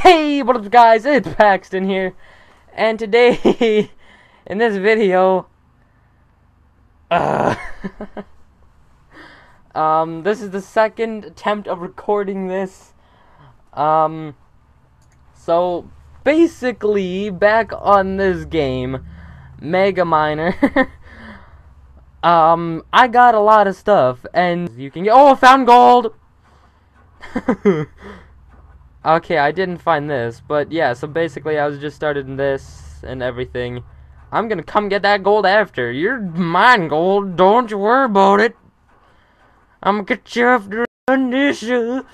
Hey, what up guys, it's Paxton here, and today, in this video, uh, um, this is the second attempt of recording this, um, so, basically, back on this game, Mega Miner, um, I got a lot of stuff, and you can get, oh, I found gold! Okay, I didn't find this, but yeah, so basically I was just started this and everything. I'm gonna come get that gold after. You're mine, gold. Don't you worry about it. I'm gonna get you after this.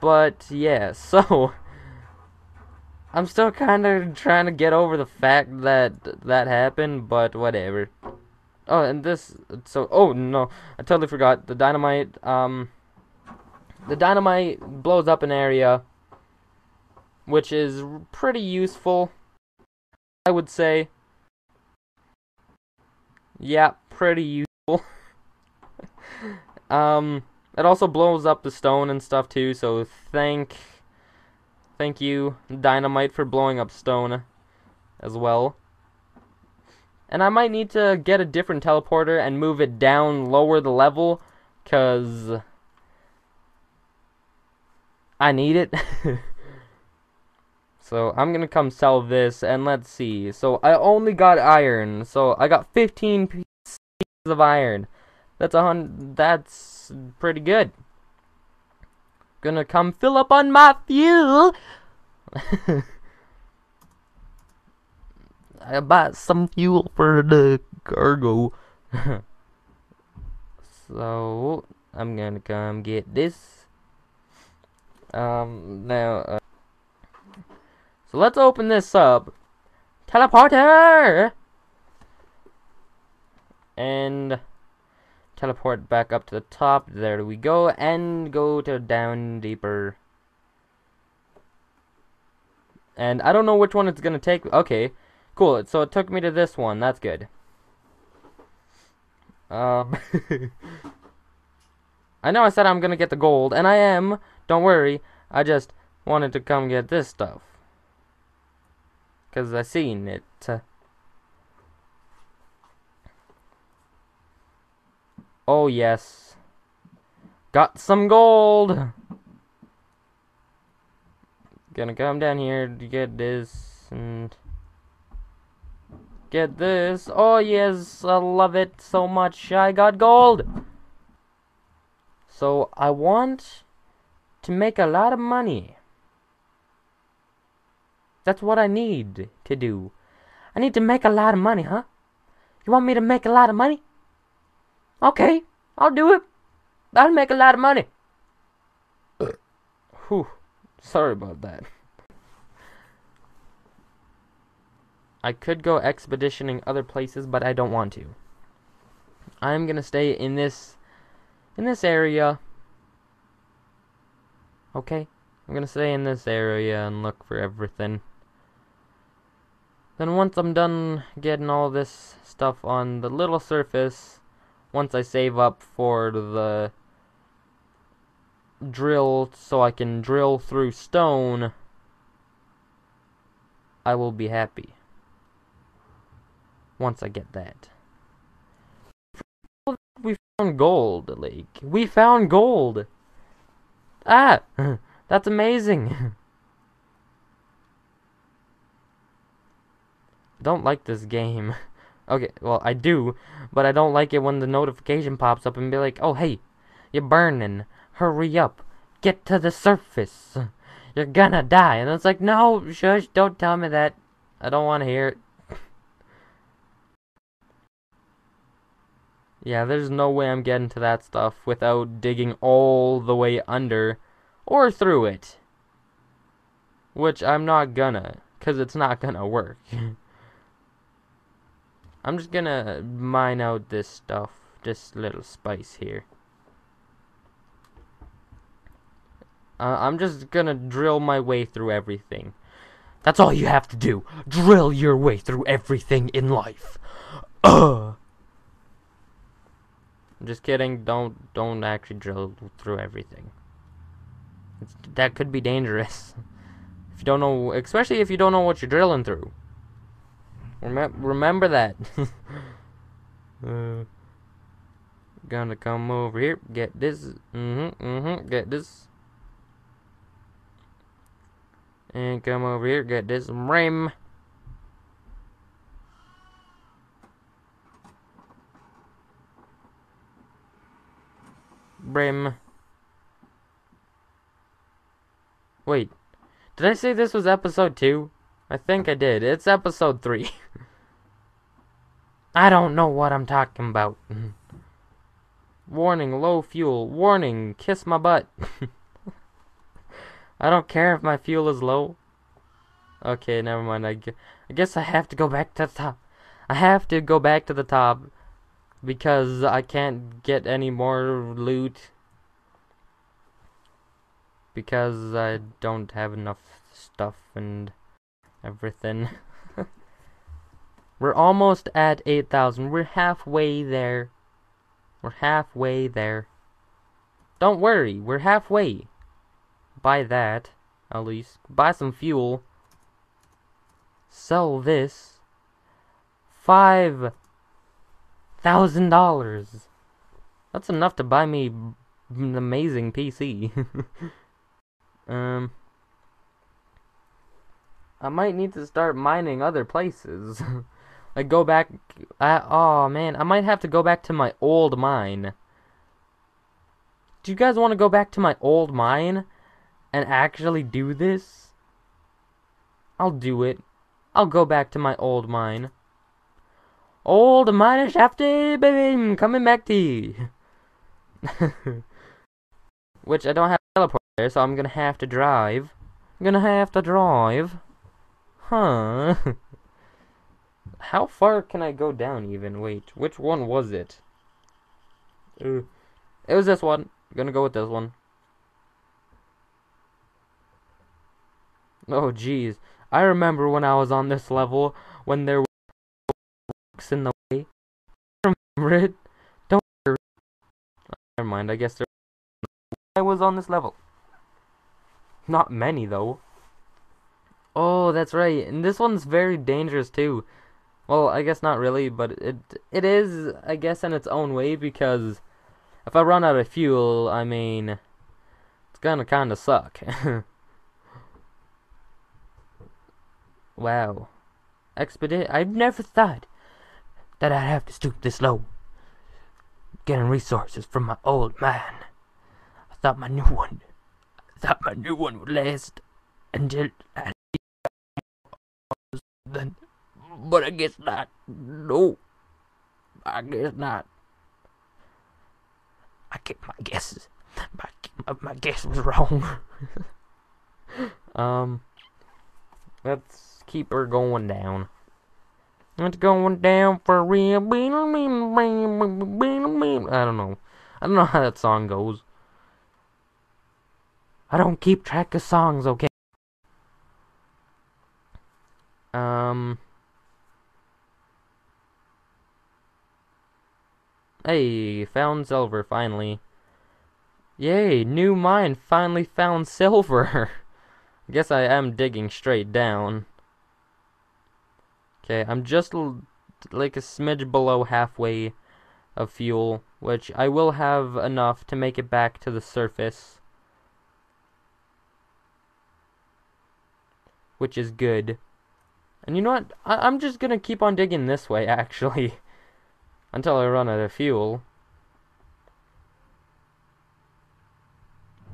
But yeah, so I'm still kind of trying to get over the fact that that happened, but whatever. Oh, and this, so, oh no, I totally forgot. The dynamite, um, the dynamite blows up an area, which is pretty useful, I would say. Yeah, pretty useful. um, it also blows up the stone and stuff too, so thank, thank you, dynamite, for blowing up stone as well. And I might need to get a different teleporter and move it down lower the level, because I need it. so I'm gonna come sell this and let's see. So I only got iron. So I got 15 pieces of iron. That's a hundred. That's pretty good. Gonna come fill up on my fuel. I bought some fuel for the cargo. so I'm gonna come get this. Um, now, uh, so let's open this up. Teleporter! And teleport back up to the top. There we go. And go to down deeper. And I don't know which one it's going to take. Okay, cool. So it took me to this one. That's good. Um, I know I said I'm going to get the gold, and I am. Don't worry, I just wanted to come get this stuff. Because I seen it. Oh, yes. Got some gold! Gonna come down here to get this and get this. Oh, yes, I love it so much. I got gold! So, I want to make a lot of money. That's what I need to do. I need to make a lot of money, huh? You want me to make a lot of money? Okay, I'll do it. I'll make a lot of money. Whew, sorry about that. I could go expeditioning other places, but I don't want to. I'm gonna stay in this in this area Okay, I'm gonna stay in this area and look for everything. Then once I'm done getting all this stuff on the little surface, once I save up for the drill so I can drill through stone, I will be happy. Once I get that. We found gold, Lake. We found gold! Ah! That's amazing! don't like this game. Okay, well, I do, but I don't like it when the notification pops up and be like, oh, hey, you're burning. Hurry up. Get to the surface. You're gonna die. And it's like, no, shush, don't tell me that. I don't want to hear it. Yeah, there's no way I'm getting to that stuff without digging all the way under or through it. Which I'm not gonna, because it's not gonna work. I'm just gonna mine out this stuff, this little spice here. Uh, I'm just gonna drill my way through everything. That's all you have to do. Drill your way through everything in life. Ugh. Just kidding. Don't don't actually drill through everything. It's, that could be dangerous. If you don't know, especially if you don't know what you're drilling through. Remem remember that. uh, gonna come over here, get this, mm-hmm, mm-hmm, get this. And come over here, get this rim. Brim. Wait, did I say this was episode 2? I think I did. It's episode 3. I don't know what I'm talking about. Warning, low fuel. Warning, kiss my butt. I don't care if my fuel is low. Okay, never mind. I, I guess I have to go back to the top. I have to go back to the top because I can't get any more loot because I don't have enough stuff and everything. We're almost at 8,000. We're halfway there. We're halfway there. Don't worry, we're halfway. Buy that, at least. Buy some fuel. Sell this. Five thousand dollars. That's enough to buy me an amazing PC. um, I might need to start mining other places. like go back. I, oh man, I might have to go back to my old mine. Do you guys want to go back to my old mine and actually do this? I'll do it. I'll go back to my old mine. Old mine shafty, baby, coming back to you. Which I don't have a teleport there, so I'm gonna have to drive. I'm gonna have to drive. Huh. How far can I go down even? Wait, which one was it? Uh, it was this one. I'm gonna go with this one. Oh, jeez. I remember when I was on this level, when there were rocks in the way. I remember it. Don't worry. Never mind, I guess there I was on this level. Not many, though. Oh, that's right. And this one's very dangerous, too. Well, I guess not really, but it it is, I guess, in its own way, because if I run out of fuel, I mean, it's gonna kinda suck. wow. Expedite, I've never thought that I'd have to stoop this low. Getting resources from my old man. I thought my new one, I thought my new one would last until I then, but I guess not. No, I guess not. I get my guesses. My my, my guess was wrong. um, let's keep her going down. It's going down for real. I don't know. I don't know how that song goes. I don't keep track of songs, okay? Um. Hey, found silver finally. Yay, new mine finally found silver. Guess I am digging straight down. Okay, I'm just like a smidge below halfway of fuel, which I will have enough to make it back to the surface. Which is good. And you know what? I I'm just gonna keep on digging this way, actually. Until I run out of fuel.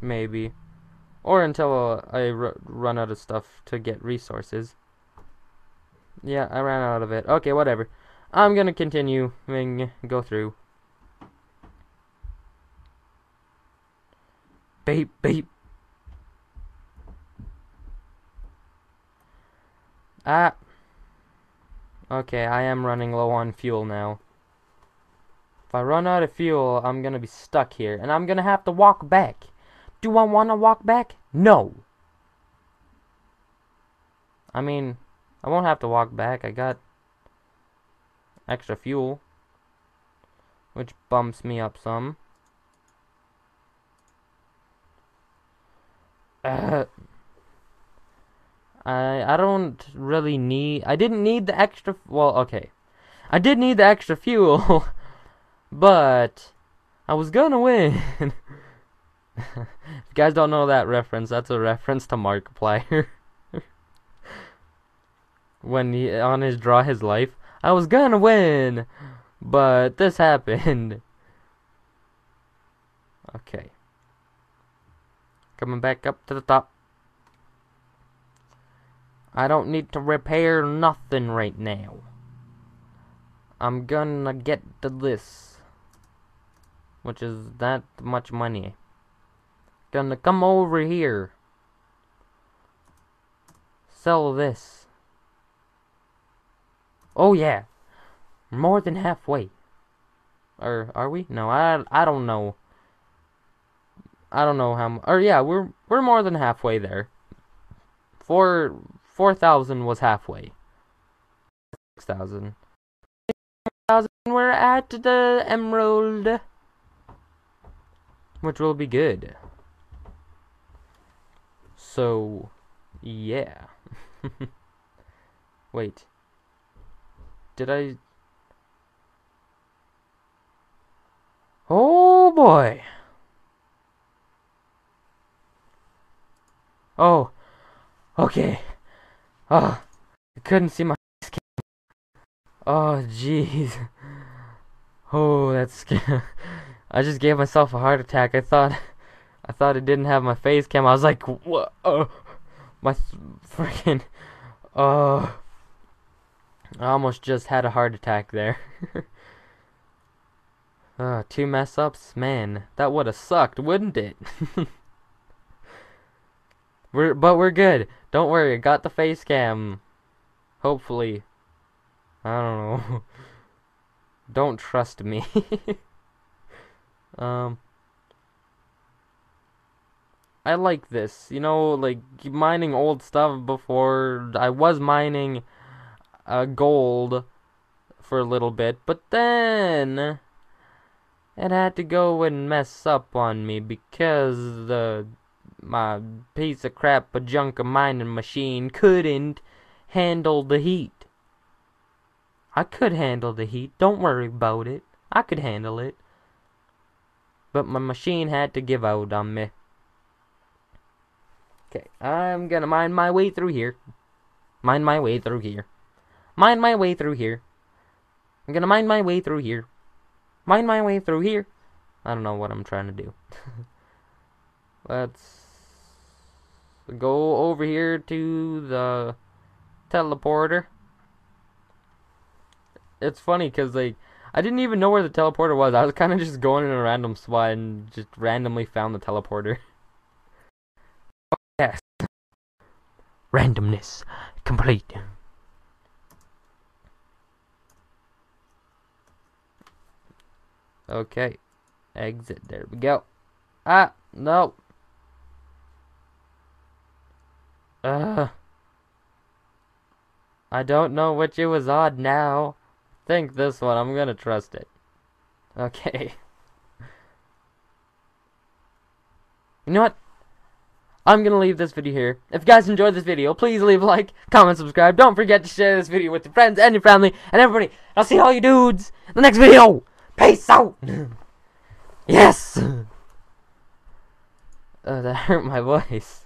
Maybe. Or until uh, I run out of stuff to get resources. Yeah, I ran out of it. Okay, whatever. I'm gonna continue and go through. Beep, beep. Ah. Okay, I am running low on fuel now. I run out of fuel, I'm gonna be stuck here. And I'm gonna have to walk back. Do I wanna walk back? No. I mean, I won't have to walk back. I got extra fuel. Which bumps me up some. I I don't really need. I didn't need the extra. Well, okay, I did need the extra fuel, but I was gonna win. if you guys don't know that reference, that's a reference to Markiplier. when he on his draw his life, I was gonna win, but this happened. Okay. Coming back up to the top. I don't need to repair nothing right now. I'm gonna get to this. Which is that much money. Gonna come over here. Sell this. Oh yeah. More than halfway. Or are we? No, I I don't know. I don't know how. Or yeah, we're we're more than halfway there. Four 4,000 was halfway. 6,000. 6,000 we're at the emerald. Which will be good. So, yeah. Wait. Did I... Oh boy! Oh. Okay. Oh, I couldn't see my face. Oh, jeez. Oh, that's scary. I just gave myself a heart attack. I thought, I thought it didn't have my face cam. I was like, what? Oh, my freaking. Oh, I almost just had a heart attack there. uh, two mess ups, man. That would have sucked, wouldn't it? We're but we're good. Don't worry. I Got the face cam. Hopefully. I don't know. don't trust me. Um I like this. You know, like mining old stuff before I was mining uh, gold for a little bit, but then it had to go and mess up on me because the my piece of crap a junk of mining machine couldn't handle the heat. I could handle the heat, don't worry about it. I could handle it. But my machine had to give out on me. Okay, I'm gonna mine my way through here. Mine my way through here. Mine my way through here. I'm gonna mine my way through here. Mine my way through here. I don't know what I'm trying to do. Let's go over here to the teleporter. It's funny because like I didn't even know where the teleporter was. I was kind of just going in a random spot and just randomly found the teleporter. yes. Randomness complete. Okay. Exit. There we go. Ah, no. Uh, I don't know which it was on now. Think this one. I'm gonna trust it. Okay. You know what? I'm gonna leave this video here. If you guys enjoyed this video, please leave a like, comment, subscribe. Don't forget to share this video with your friends and your family and everybody. I'll see all you dudes in the next video. Peace out. yes. Uh, that hurt my voice.